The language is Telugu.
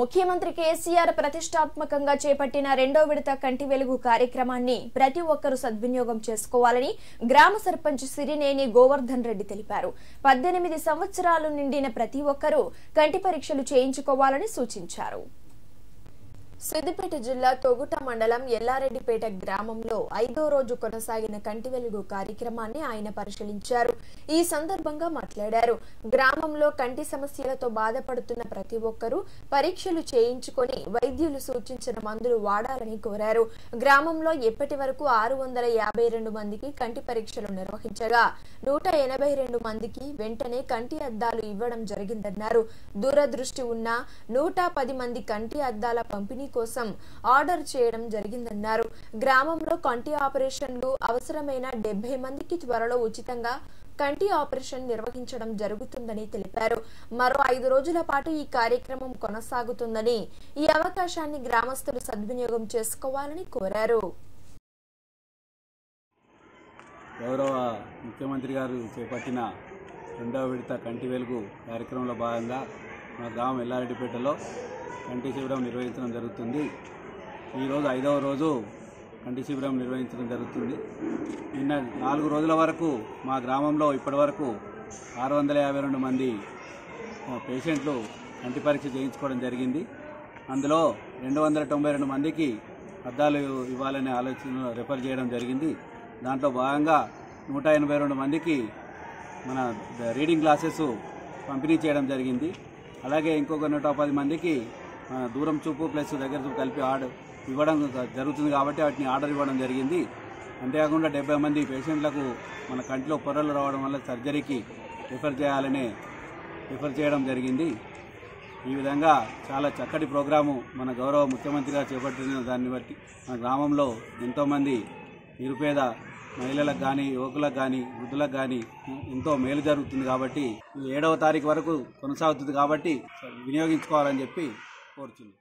ముఖ్యమంత్రి కేసీఆర్ ప్రతిష్టాత్మకంగా చేపట్టిన రెండో విడత కంటి వెలుగు కార్యక్రమాన్ని ప్రతి ఒక్కరూ సద్వినియోగం చేసుకోవాలని గ్రామ సర్పంచ్ సిరినేని గోవర్ధన్ రెడ్డి తెలిపారు. పద్దెనిమిది సంవత్సరాలు నిండిన ప్రతి ఒక్కరూ కంటి పరీక్షలు చేయించుకోవాలని సూచించారు. సిద్దిపేట జిల్లా తొగుట మండలం ఎల్లారెడ్డిపేట గ్రామంలో ఐదో రోజు కొనసాగిన కంటి వెలుగు కార్యక్రమాన్ని ఆయన పరిశీలించారు. ఈ సందర్భంగా మాట్లాడారు. గ్రామంలో కంటి సమస్యలతో బాధపడుతున్న ప్రతి ఒక్కరూ పరీక్షలు చేయించుకొని వైద్యులు సూచించిన మందులు వాడాలని కోరారు. గ్రామంలో ఇప్పటి వరకు ఆరు వందల యాభై రెండు మందికి కంటి పరీక్షలు నిర్వహించగా నూట ఎనభై రెండు మందికి వెంటనే కంటి అద్దాలు ఇవ్వడం జరిగిందన్నారు. దూరదృష్టి ఉన్న నూట పది మంది కంటి అద్దాల పంపిణీ కోసం ఆర్డర్ చేయడం జరిగిందన్నారు. గ్రామంలో కంటి ఆపరేషన్లు అవసరమైన డెబ్బై మందికి త్వరలో ఉచితంగా కంటి ఆపరేషన్ నిర్వహించడం జరుగుతుందని తెలిపారు. మరో ఐదు రోజుల పాటు ఈ కార్యక్రమం కొనసాగుతుందని ఈ అవకాశాన్ని గ్రామస్తులు సద్వినియోగం చేసుకోవాలని కోరారు. గౌరవ ముఖ్యమంత్రి గారు చేపట్టిన రెండవ విడత కంటి వెలుగు కార్యక్రమంలో భాగంగా మా గ్రామం ఎల్లారెడ్డిపేటలో కంటి శిబిరం నిర్వహించడం జరుగుతుంది. ఈరోజు ఐదవ రోజు కంటి శిబిరం నిర్వహించడం జరుగుతుంది. నిన్న నాలుగు రోజుల వరకు మా గ్రామంలో ఇప్పటివరకు ఆరు వందల యాభై రెండు మంది పేషెంట్లు కంటి పరీక్ష చేయించుకోవడం జరిగింది. అందులో రెండు వందల తొంభై రెండు మందికి అద్దాలు ఇవ్వాలనే ఆలోచన రెఫర్ చేయడం జరిగింది. దాంట్లో భాగంగా నూట ఎనభై రెండు మందికి మన రీడింగ్ క్లాసెస్ పంపిణీ చేయడం జరిగింది. అలాగే ఇంకొక నూట పది మందికి దూరం చూపు ప్లస్ దగ్గర చూపు కలిపి ఆర్డర్ ఇవ్వడం జరుగుతుంది కాబట్టి వాటిని ఆర్డర్ ఇవ్వడం జరిగింది. అంతేకాకుండా డెబ్బై మంది పేషెంట్లకు మన కంటిలో పొరలు రావడం వల్ల సర్జరీకి రిఫర్ చేయాలనే రిఫర్ చేయడం జరిగింది. ఈ విధంగా చాలా చక్కటి ప్రోగ్రాము మన గౌరవ ముఖ్యమంత్రి గారు చేపట్టిన దాన్ని బట్టి మన గ్రామంలో ఎంతోమంది నిరుపేద మహిళలకు కానీ యువకులకు కానీ వృద్ధులకు కానీ ఎంతో మేలు జరుగుతుంది కాబట్టి ఈ ఏడవ తారీఖు వరకు కొనసాగుతుంది కాబట్టి వినియోగించుకోవాలని చెప్పి కోరుతుంది